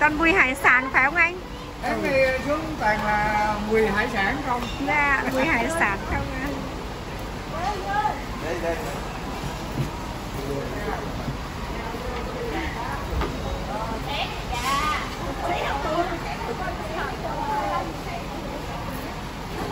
Toàn mùi hải sản phải không anh? Cái này xuống toàn là mùi hải sản không? Dạ, mùi hải sản không anh? Đây, đây. Dạ. Thế không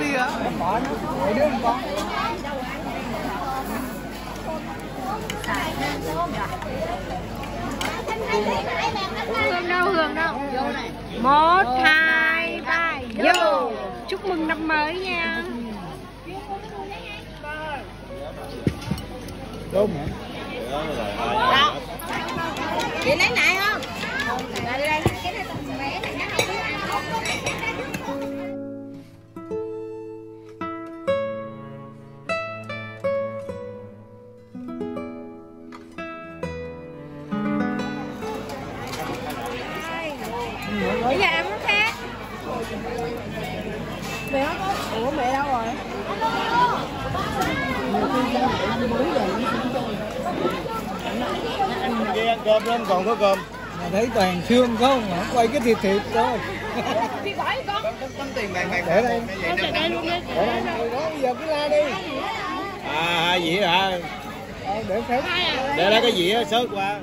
Bỏ nó, để đứa con. Hương đâu, Hương đâu Một, hai, ba, vô Chúc mừng năm mới nha Đúng hả? Chị lấy lại không? Đây, đây, cơm lên còn có cơm. Mà thấy toàn xương không mà quay cái thịt thịt thôi. Bỏ đi con Tấm tiền bạc bạc. Để đây. Để đây luôn đi Để đây đó bây giờ cứ la đi. À hai dĩa hả? Để phép. Để lấy cái dĩa sớt qua.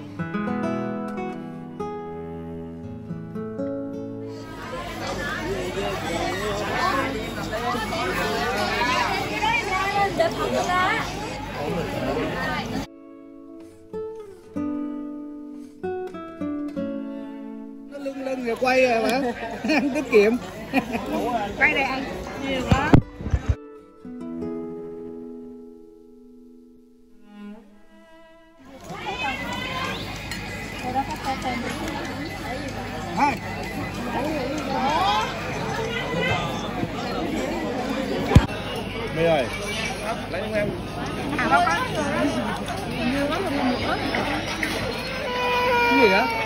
Nó lưng lưng rồi quay rồi mà. Tiết kiệm. Quay đây anh Nhiều quá Hai. Đi rồi. Lấy không em? À có Cái gì đó?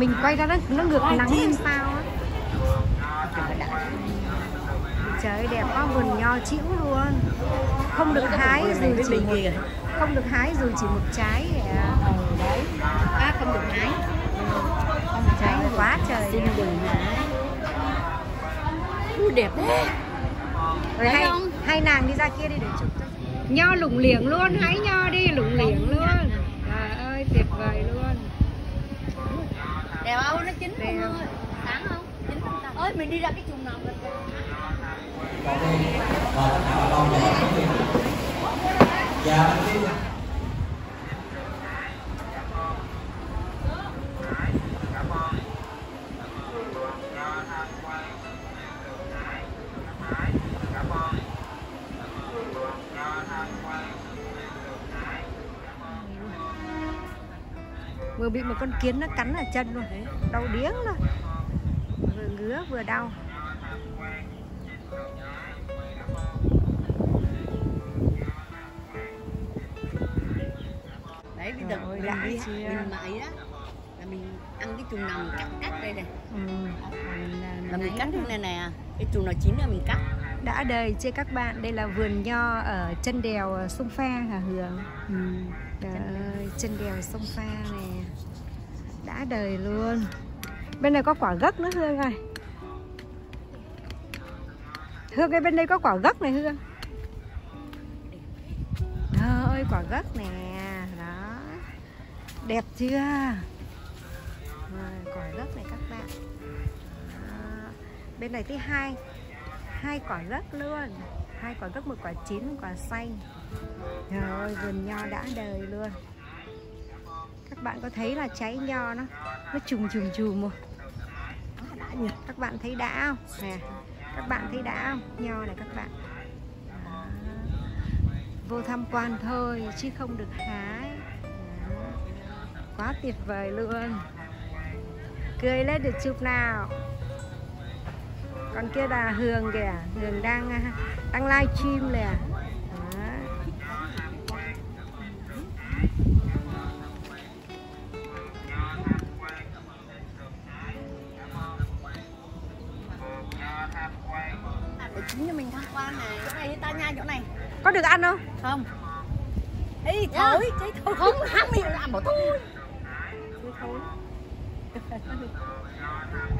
Mình quay ra nó, nó ngược nắng hay sao á. Trời đẹp quá vườn nho chĩu luôn. Không được hái dù chỉ một, Không được hái dù chỉ một trái kìa đấy À không được hái. Không được hái quá trời. Xin đừng đẹp thế. Rồi hai, hai nàng đi ra kia đi để chụp cho. Nho lủng liếng luôn, hái nho đi lủng liếng luôn. Trời ơi tuyệt vời luôn Đẹp không? Nó chín Đẹp. không ơi? Sáng không? Chín không ta? Ơi mình đi ra cái chuồng nào rồi? Vừa bị một con kiến nó cắn ở chân luôn. Đau điếng luôn vừa ngứa vừa đau. Đấy bây giờ mình đã đi mình ấy đó là mình ăn cái chùm nào mình cắt cắt đây này. Ừ. là mình cắt cái này nè cái chùm nào chín là mình cắt đã đời chưa các bạn? Đây là vườn nho ở chân đèo ờ, sông pha hả hường? Ừ. Trời ơi, chân đèo sông pha nè. Đã đời luôn. Bên này có quả gấc nữa hương ơi. Hương ơi bên đây có quả gấc này hương. Trời ơi quả gấc nè. Đó. Đẹp chưa? Rồi, quả gấc này các bạn. Đó. bên này thứ hai hai quả gấc luôn. Hai quả gấc một quả chín, một quả xanh. Trời ơi vườn nho đã đời luôn. Các bạn có thấy là trái nho nó nó trùng trùng trùng không? Đã nhỉ? Các bạn thấy đã không? Nè, các bạn thấy đã không? Nho này các bạn. Đó. vô tham quan thôi, chứ không được hái. Đó. quá tuyệt vời luôn. Cười lên được chụp nào? Còn kia là hường kìa hường đang à, đang live stream nè. Đó. để chín cho mình tham quan này. Chỗ này ta nha chỗ này. Có được ăn không? Không. Ê, thối, cháy thối. Không hắn mình làm bảo thôi Thối thối